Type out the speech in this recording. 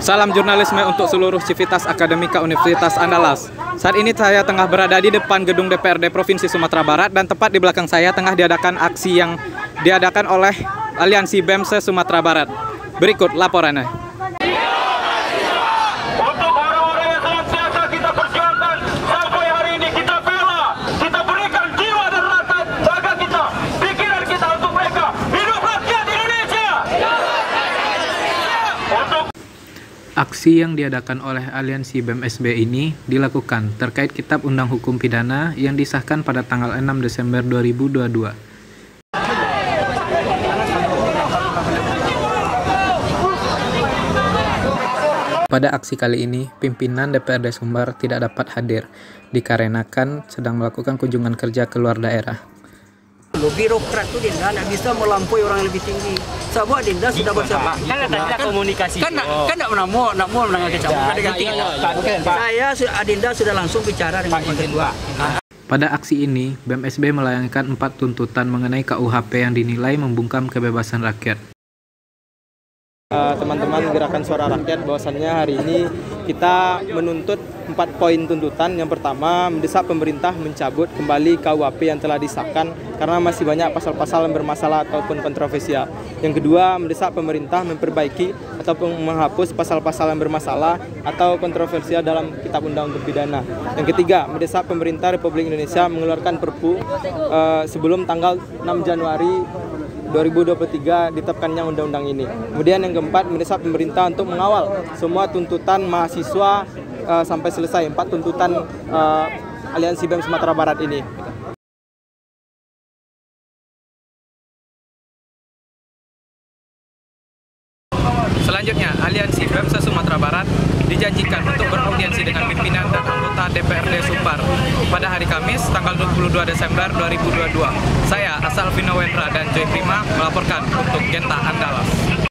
Salam jurnalisme untuk seluruh civitas akademika Universitas Andalas. Saat ini saya tengah berada di depan gedung DPRD Provinsi Sumatera Barat dan tepat di belakang saya tengah diadakan aksi yang diadakan oleh Aliansi BEM se Sumatera Barat. Berikut laporannya. Untuk orang-orang yang senantiasa kita perjuangkan sampai hari ini kita bela, kita berikan jiwa dan rasa jaga kita, pikiran kita untuk mereka. Hidup rakyat Indonesia. Untuk Aksi yang diadakan oleh Aliansi BEM SB ini dilakukan terkait Kitab Undang Hukum Pidana yang disahkan pada tanggal 6 Desember 2022. Pada aksi kali ini, pimpinan DPRD Sumbar tidak dapat hadir dikarenakan sedang melakukan kunjungan kerja ke luar daerah. Loh, birokrat itu Dinda nggak bisa melampaui orang yang lebih tinggi. Sabua Dinda sudah bersiap. Kan ada komunikasi. Kan kan nggak pernah mau nggak mau menangani kecamatan kan diganti. Saya su- Adinda sudah langsung bicara dengan Pak Ketua. Pada aksi ini, BEM SB melayangkan empat tuntutan mengenai KUHP yang dinilai membungkam kebebasan rakyat. Eh, teman-teman gerakan suara rakyat bahwasannya hari ini kita menuntut empat poin tuntutan. Yang pertama mendesak pemerintah mencabut kembali KUHP yang telah disahkan karena masih banyak pasal-pasal yang bermasalah ataupun kontroversial. Yang kedua mendesak pemerintah memperbaiki ataupun menghapus pasal-pasal yang bermasalah atau kontroversial dalam kitab undang undang pidana. Yang ketiga mendesak pemerintah Republik Indonesia mengeluarkan perpu eh, sebelum tanggal 6 Januari 2023 ditetapkannya undang-undang ini. Kemudian yang keempat mendesak pemerintah untuk mengawal semua tuntutan mahasiswa eh, sampai selesai empat tuntutan eh, Aliansi BEM Sumatera Barat ini. Selanjutnya, Aliansi BEM Sumatera Barat dijanjikan untuk beraudiensi dengan pimpinan dan anggota DPRD Sumbar pada hari Kamis tanggal 22 Desember 2022. Saya Asal Vino Wendra Prima melaporkan untuk Genta Andalas.